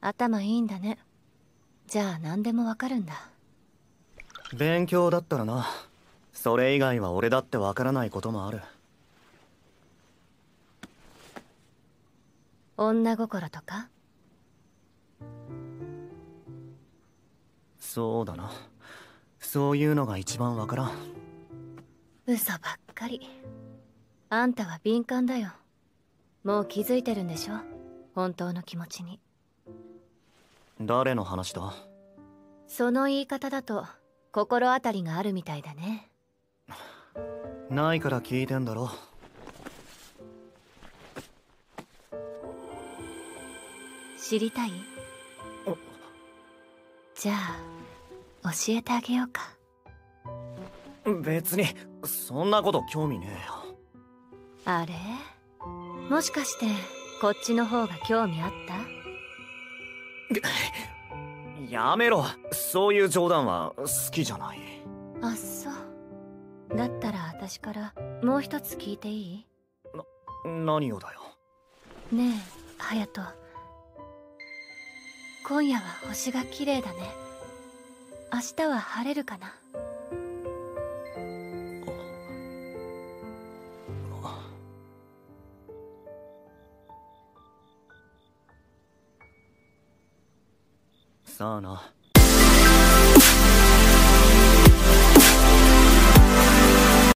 頭いいんだね。じゃあ何でもわかるんだ。勉強だったらな。それ以外は俺だってわからないこともある。女心とか？そうだな。そういうのが一番わからん。嘘ばっかり。あんたは敏感だよ。もう気づいてるんでしょ？本当の気持ちに誰の話だ？その言い方だと心当たりがあるみたいだね。ないから聞いてんだろ。知りたい？じゃあ教えてあげようか。別にそんなこと興味ねえよ。あれ？もしかしてこっちの方が興味あった？やめろ。そういう冗談は好きじゃない。あそう。だったら私からもう一つ聞いていい？何をだよ。ねえ隼人。今夜は星が綺麗だね。明日は晴れるかな？さあな。